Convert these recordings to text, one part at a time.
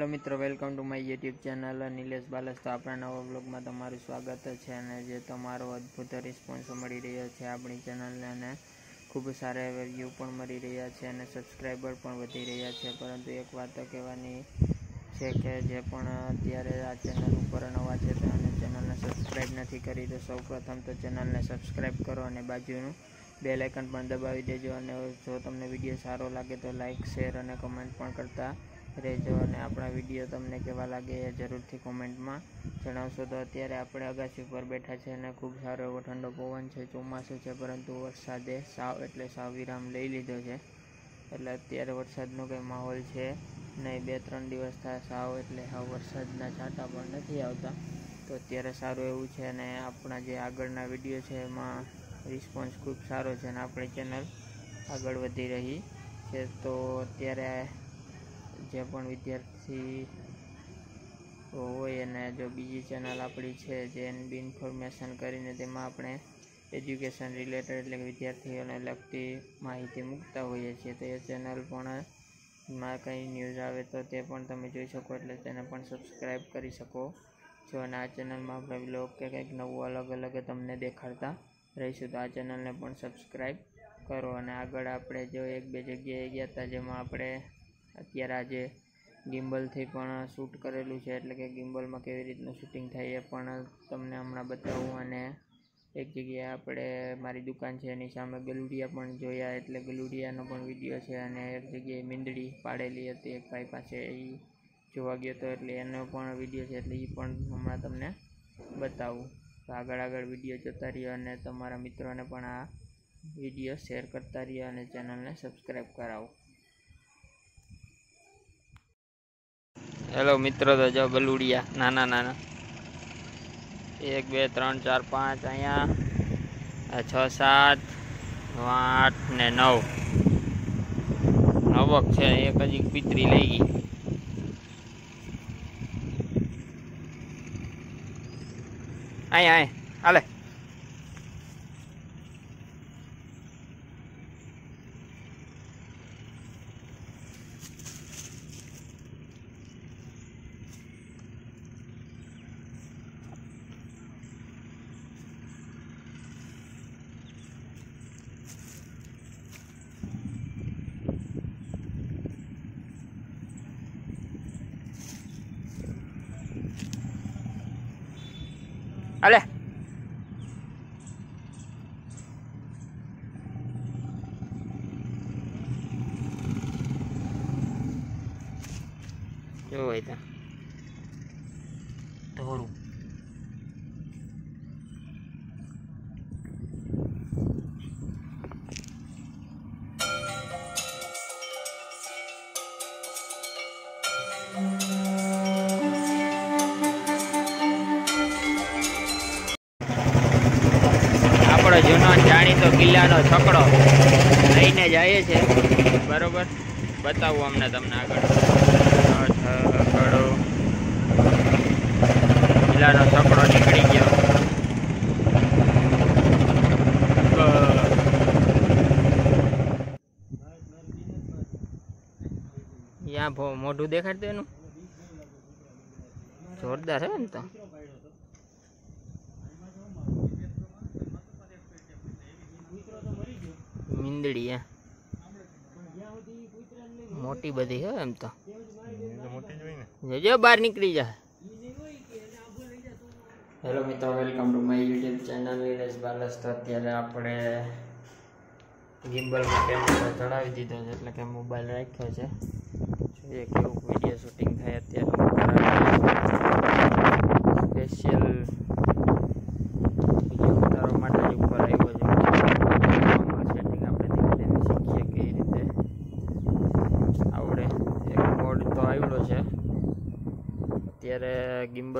Hello મિત્રો, welcome to my YouTube channel Nilesh Balas. તો આપણા નવા બ્લોગમાં તમારું સ્વાગત છે અને જે તમારો અદ્ભુત રિસ્પોન્સ મળી રહ્યો છે આપણી ચેનલને અને ખૂબ સારા એવા વ્યૂ પણ મળી રહ્યા છે અને સબસ્ક્રાઈબર પણ વધી રહ્યા છે. પરંતુ એક વાત તો કહેવાની છે કે જે પણ અત્યારે આ ચેનલ ઉપર નવા છે અને ચેનલને સબસ્ક્રાઈબ નથી કરી, તો સૌ પ્રથમ તો ચેનલને સબસ્ક્રાઈબ કરો અને બાજુનું બેલ આઇકન પણ દબાવી દેજો. અને જો તમને વીડિયો સારો લાગે તો લાઇક શેર અને કમેન્ટ પણ કરતા રહેજો અને આપણા વીડિયો તમને કેવા લાગે એ જરૂરથી કોમેન્ટમાં જણાવશો. તો અત્યારે આપણે અગાસી ઉપર બેઠા છે અને ખૂબ સારો એવો ઠંડો પવન છે, ચોમાસું છે, પરંતુ વરસાદે સાવ એટલે સાવ વિરામ લઈ લીધો છે. એટલે અત્યારે વરસાદનો કંઈ માહોલ છે નહીં. બે ત્રણ દિવસ થાય સાવ એટલે સાવ વરસાદના છાંટા પણ નથી આવતા. તો અત્યારે સારું એવું છે અને આપણા જે આગળના વીડિયો છે એમાં રિસ્પોન્સ ખૂબ સારો છે અને આપણી ચેનલ આગળ વધી રહી છે. તો અત્યારે જે પણ વિદ્યાર્થી હોય અને જો બીજી ચેનલ આપણી છે જે એનબી ઇન્ફોર્મેશન કરીને તેમાં આપણે એજ્યુકેશન રિલેટેડ એટલે કે વિદ્યાર્થીઓને લગતી માહિતી મૂકતા હોઈએ છીએ, તો એ ચેનલ પણ માં કંઈ ન્યૂઝ આવે તો તે પણ તમે જોઈ શકો એટલે તેને પણ સબસ્ક્રાઈબ કરી શકો છો અને આ ચેનલમાં આપણે બ્લોગ કે કંઈક નવું અલગ અલગ તમને દેખાડતા રહીશું, તો આ ચેનલને પણ સબસ્ક્રાઈબ કરો અને આગળ આપણે જો એક બે જગ્યાએ ગયા હતા જેમાં આપણે અત્યારે આજે ગિમ્બલથી પણ શૂટ કરેલું છે, એટલે કે ગિમ્બલમાં કેવી રીતનું શૂટિંગ થાય એ પણ તમને હમણાં બતાવું અને એક જગ્યાએ આપણે મારી દુકાન છે, એની સામે ગલુડિયા પણ જોયા, એટલે ગલુડિયાનો પણ વીડિયો છે અને એક જગ્યાએ મીંદડી પાડેલી હતી એક ભાઈ પાસે, એ જોવા ગયો હતો એટલે એનો પણ વીડિયો છે, એટલે એ પણ હમણાં તમને બતાવું. તો આગળ આગળ વીડિયો જોતા રહ્યો અને તમારા મિત્રોને પણ આ વીડિયો શેર કરતા રહ્યો અને ચેનલને સબસ્ક્રાઈબ કરાવો. હેલો મિત્રો, તો જો ગલુડિયા નાના નાના. એક, બે, ત્રણ, ચાર, પાંચ, અહીંયા. છ, સાત આઠ ને નવ. નવક છે, એક હજી પિતરી લઈ ગઈ. અહીંયા અહીંયા હાલે. હાલે જો જૂનો જાણીતો કિલ્લાનો છકડો લઈને જઈએ છે. બરોબર? બતાવું અમને તમને આગળ. છકડો. કિલ્લાનો છકડો નીકળી ગયો. મોઢું દેખાડતું એનું? જોરદાર હે ને તો મીંદડી હે મોટી બધી હે એમ તો. જો બહાર નીકળી જાય હેલો મિત્રો welcome to my YouTube channel Viresh Balas. તો અત્યારે આપણે ગિમ્બલમાં કેમેરો ચડાવી દીધો છે એટલે કે મોબાઈલ રાખ્યો છે. જોઈએ કેવું વીડિયો શૂટિંગ થાય અત્યારે. સ્પેશિયલ વીડિયો ઉતારવા માટે જ ઉપર આવ્યો છે સેટિંગ આપણે ધીમે ધીમે શીખીએ કઈ રીતે આવડે એક મોડ તો આવડો છે અત્યારે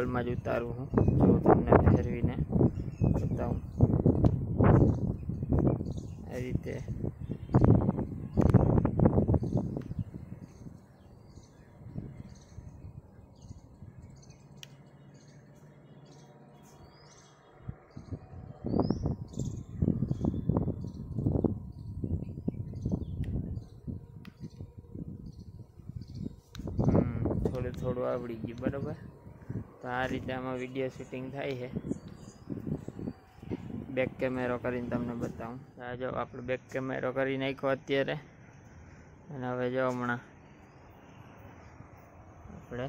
ગિમ્બલમાં જ ઉતારું હું, જો તમને ફેરવીને બતાવું. આ રીતે. થોડું થોડું આવડી ગયું, બરાબર? તો આ રીતે આમાં વીડિયો શૂટિંગ થાય છે. બેક કેમેરો કરીને તમને બતાવું. આ જો આપણે બેક કેમેરો કરી નાખ્યો અત્યારે. અને હવે જો હમણાં આપણે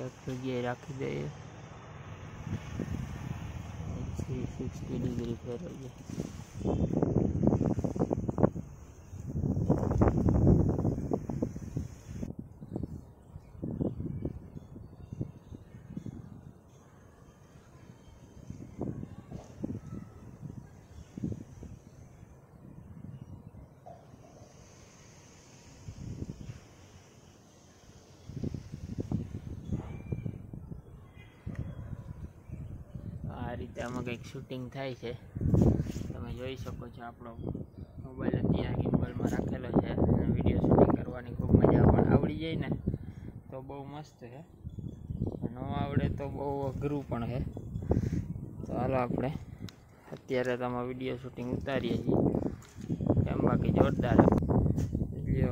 એક જગ્યાએ રાખી દઈએ. થ્રી સિક્સટી ડિગ્રી ફેરવીએ આ રીતે આમાં કંઈક શૂટિંગ થાય છે. તમે જોઈ શકો છો આપણો મોબાઈલ અત્યારે ગિમ્બલમાં રાખેલો છે. અને વીડિયો શૂટિંગ કરવાની ખૂબ મજા પણ આવડી જાય ને, તો બહુ મસ્ત છે. ન આવડે તો બહુ અઘરું પણ છે. તો હાલો આપણે અત્યારે તો આમાં વીડિયો શૂટિંગ ઉતારીએ છીએ. એમ બાકી જોરદાર.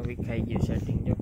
વિખાઈ ગયું સેટિંગ જો.